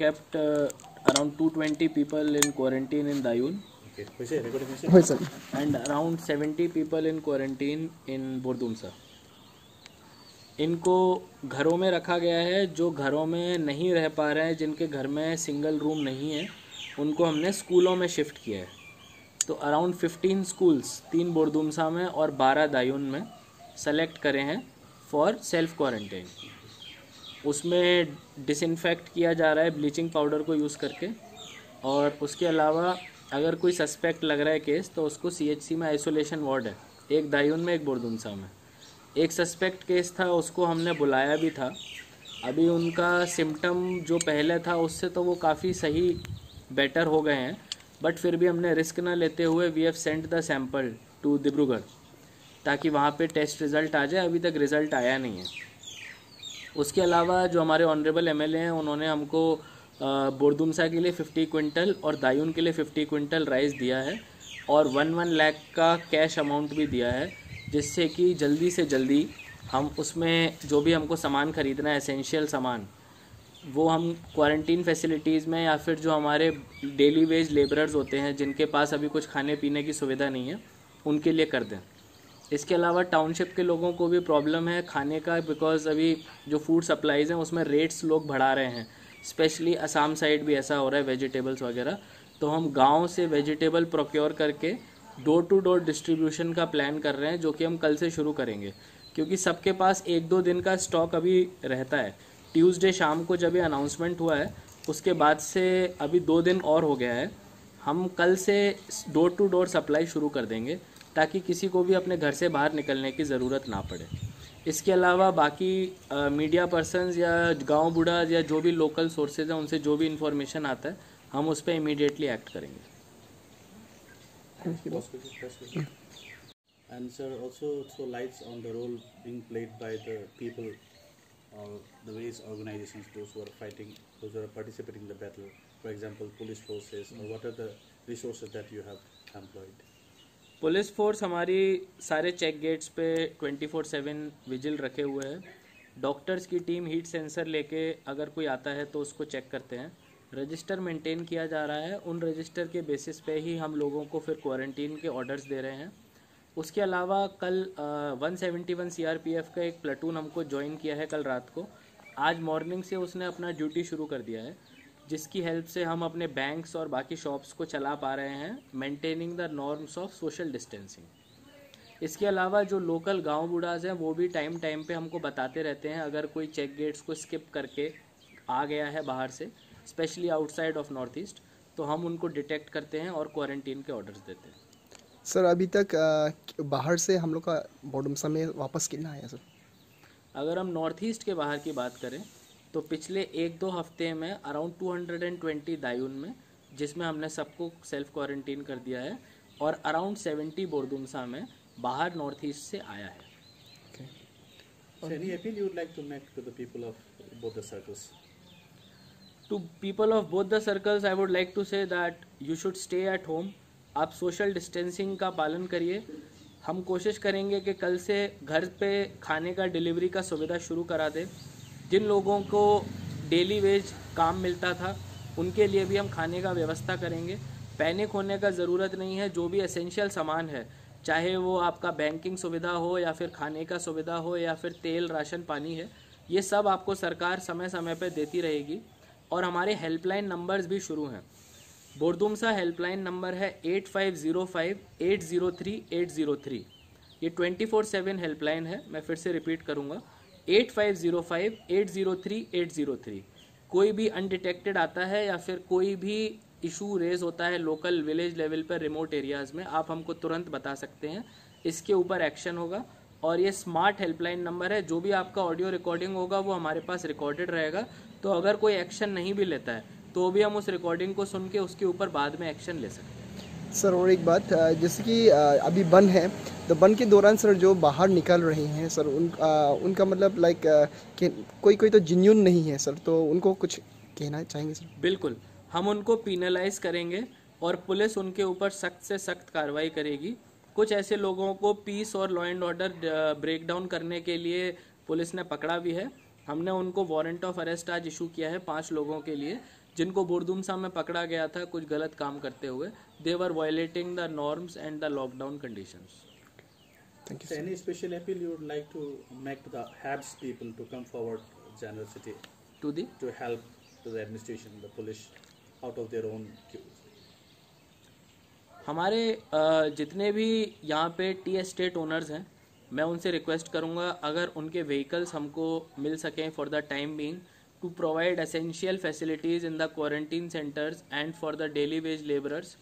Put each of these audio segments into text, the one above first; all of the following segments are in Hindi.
kept uh, around 220 people in quarantine in Dayun. Okay. And around 70 people in quarantine in Bordunsa. इनको घरों में रखा गया है जो घरों में नहीं रह पा रहे हैं जिनके घर में सिंगल रूम नहीं है उनको हमने स्कूलों में शिफ्ट किया है तो अराउंड 15 स्कूल्स तीन बोरदुमसा में और 12 दायून में सेलेक्ट करे हैं फॉर सेल्फ क्वारंटाइन उसमें डिसइनफेक्ट किया जा रहा है ब्लीचिंग पाउडर को यूज़ करके। और उसके अलावा अगर कोई सस्पेक्ट लग रहा है केस तो उसको सीएचसी में आइसोलेशन वार्ड है। एक दायून में, एक बोरदुमसा में। एक सस्पेक्ट केस था, उसको हमने बुलाया भी था। अभी उनका सिम्टम जो पहले था, उससे तो वो काफ़ी सही बेटर हो गए हैं। बट फिर भी हमने रिस्क ना लेते हुए we have sent the sample to Dibrugarh ताकि वहाँ पे टेस्ट रिज़ल्ट आ जाए। अभी तक रिज़ल्ट आया नहीं है। उसके अलावा जो हमारे ऑनरेबल एम हैं, उन्होंने हमको बोरदुमसा के लिए 50 क्विंटल और दायून के लिए 50 क्विंटल राइस दिया है और वन वन लैख का कैश अमाउंट भी दिया है, जिससे कि जल्दी से जल्दी हम उसमें जो भी हमको सामान खरीदना है एसेंशियल सामान, वो हम क्वारंटीन फैसिलिटीज़ में या फिर जो हमारे डेली वेज लेबरर्स होते हैं, जिनके पास अभी कुछ खाने पीने की सुविधा नहीं है, उनके लिए कर दें। इसके अलावा टाउनशिप के लोगों को भी प्रॉब्लम है खाने का बिकॉज़ अभी जो फ़ूड सप्लाईज़ हैं, उसमें रेट्स लोग बढ़ा रहे हैं। स्पेशली असम साइड भी ऐसा हो रहा है वेजिटेबल्स वगैरह। तो हम गाँव से वेजिटेबल प्रोक्योर करके डोर टू डोर डिस्ट्रीब्यूशन का प्लान कर रहे हैं, जो कि हम कल से शुरू करेंगे। क्योंकि सबके पास एक दो दिन का स्टॉक अभी रहता है। ट्यूसडे शाम को जब ये अनाउंसमेंट हुआ है, उसके बाद से अभी दो दिन और हो गया है। हम कल से डोर टू डोर सप्लाई शुरू कर देंगे। ताकि किसी को भी अपने घर से बाहर निकलने की ज़रूरत ना पड़े इसके अलावा बाकी मीडिया पर्सनस या गाँव बूढ़ा या जो भी लोकल सोर्सेज हैं उनसे जो भी इंफॉर्मेशन आता है हम उस पर इमीडिएटली एक्ट करेंगे And sir, also throw lights on the role being played by the people or the various organizations, those who are fighting, those who are participating in the battle. For example, police forces, or what are the resources that you have employed? Police force हमारी सारे चेक गेट्स पे 24/7 सेवन विजिल रखे हुए हैं। डॉक्टर्स की टीम हीट सेंसर लेके अगर कोई आता है तो उसको चेक करते हैं। रजिस्टर मेंटेन किया जा रहा है। उन रजिस्टर के बेसिस पे ही हम लोगों को फिर क्वारंटीन के ऑर्डर्स दे रहे हैं। उसके अलावा कल वन सेवेंटी वन सी का एक प्लाटून हमको ज्वाइन किया है कल रात को। आज मॉर्निंग से उसने अपना ड्यूटी शुरू कर दिया है। जिसकी हेल्प से हम अपने बैंक्स और बाकी शॉप्स को चला पा रहे हैं maintaining the norms of social distancing इसके अलावा जो लोकल गाँव बूढ़ाज हैं वो भी टाइम टाइम पे हमको बताते रहते हैं अगर कोई चेक गेट्स को स्किप करके आ गया है बाहर से specially outside of north east तो हम उनको डिटेक्ट करते हैं और क्वारंटीन के ऑर्डर्स देते हैं. सर अभी तक अ, बाहर से हम लोग का बोडुमसा में वापस कितना आया सर? अगर हम नॉर्थ ईस्ट के बाहर की बात करें तो पिछले एक दो हफ़्ते में अराउंड 220 दायून में जिसमें हमने सबको सेल्फ क्वारंटीन कर दिया है और अराउंड 70 बोरदुमसा में बाहर नॉर्थ ईस्ट से आया है। So any appeal you would like to make to the people of both the circles? To people of both the circles I would like to say that you should stay at home आप सोशल डिस्टेंसिंग का पालन करिए। हम कोशिश करेंगे कि कल से घर पे खाने का डिलीवरी का सुविधा शुरू करा दें। जिन लोगों को डेली वेज काम मिलता था, उनके लिए भी हम खाने का व्यवस्था करेंगे। पैनिक होने का ज़रूरत नहीं है, जो भी एसेंशियल सामान है, चाहे वो आपका बैंकिंग सुविधा हो या फिर खाने का सुविधा हो या फिर तेल, राशन, पानी है, ये सब आपको सरकार समय समय पर देती रहेगी और हमारे हेल्पलाइन नंबर्स भी शुरू हैं। बोरदुमसा हेल्पलाइन नंबर है eight five zero five eight zero three eight zero three ये ट्वेंटी फोर सेवन हेल्पलाइन है, मैं फिर से रिपीट करूँगा। Eight five zero five eight zero three eight zero three. कोई भी अनडिटेक्टेड आता है या फिर कोई भी इशू रेज होता है लोकल विलेज लेवल पर रिमोट एरियाज़ में, आप हमको तुरंत बता सकते हैं। इसके ऊपर एक्शन होगा और ये स्मार्ट हेल्पलाइन नंबर है। जो भी आपका ऑडियो रिकॉर्डिंग होगा, वो हमारे पास रिकॉर्डेड रहेगा। तो अगर कोई एक्शन नहीं भी लेता है तो भी हम उस रिकॉर्डिंग को सुन के उसके ऊपर बाद में एक्शन ले सकते हैं। सर और एक बात जैसे कि अभी बन है तो बन के दौरान सर जो बाहर निकल रहे हैं सर उन अ, उनका मतलब लाइक कोई कोई तो जिन्यून नहीं है सर तो उनको कुछ कहना चाहेंगे सर? बिल्कुल। हम उनको पीनलाइज करेंगे और पुलिस उनके ऊपर सख्त से सख्त कार्रवाई करेगी। कुछ ऐसे लोगों को पीस और law and order break down करने के लिए पुलिस ने पकड़ा भी है। हमने उनको वारंट ऑफ़ अरेस्ट आज इशू किया है पाँच लोगों के लिए। जिनको बुरदुमसा में पकड़ा गया था कुछ गलत काम करते हुए they were violating the norms and the lockdown condition हमारे जितने भी यहाँ पे टी एस्टेट ओनर्स हैं मैं उनसे रिक्वेस्ट करूँगा अगर उनके व्हीकल्स हमको मिल सकें for the time being to provide essential facilities in the quarantine centres and for the daily wage labourers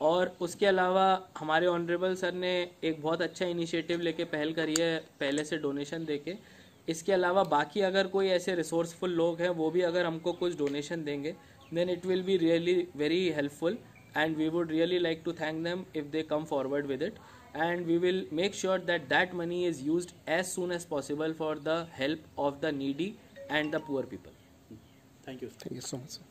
और उसके अलावा हमारे ऑनरेबल सर ने एक बहुत अच्छा इनिशिएटिव लेके पहल करी है, पहले से डोनेशन देके। इसके अलावा बाकी अगर कोई ऐसे रिसोर्सफुल लोग हैं, वो भी अगर हमको कुछ डोनेशन देंगे then it will be really very helpful and we would really like to thank them if they come forward with it. And we will make sure that that money is used as soon as possible for the help of the needy and the poor people. Thank you. Thank you so much. Sir.